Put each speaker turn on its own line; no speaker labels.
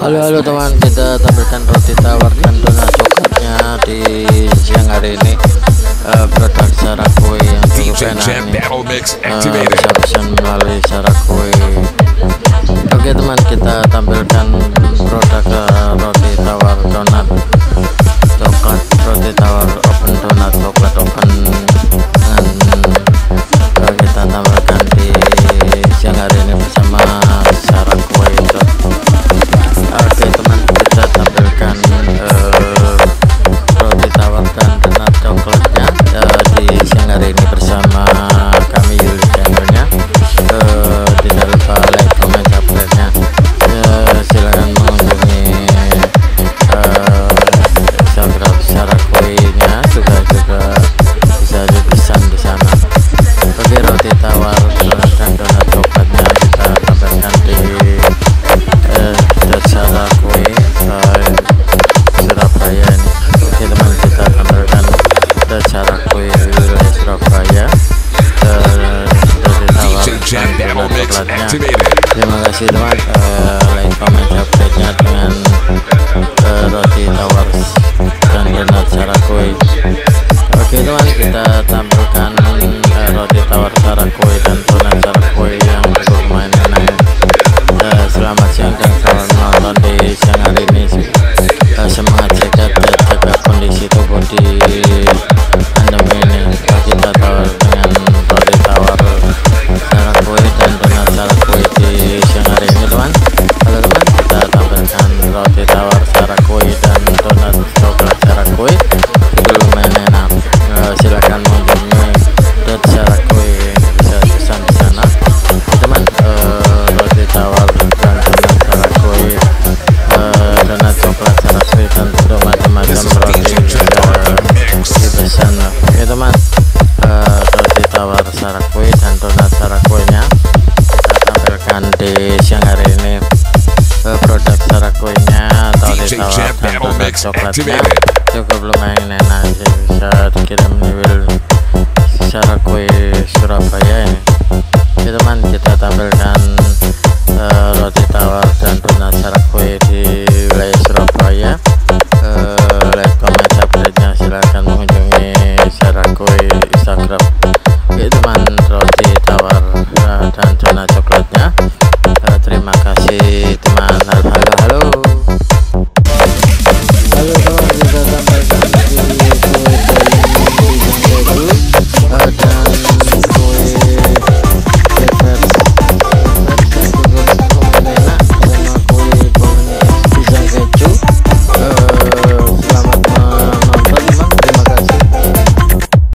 Halo halo teman. Kita tampilkan roti tawarkan donat coklatnya di siang hari ini. Uh, produk cara kue yang cukup enak nih uh, bisa pesan melalui cara kue oke okay, teman. Kita tampilkan terima kasih teman. Eh, uh, like comment update-nya dengan eh, roti tawar dan benar cara oke okay, teman kita tampilkan tawar sarakui dan donat sarakuinya kita tampilkan di siang hari ini eh, produk sarakuinya atau
ditawar
dan donat coklatnya. cukup lumayan enak sih bisa kirim di kue Surabaya ini. Teman kita tampilkan eh, roti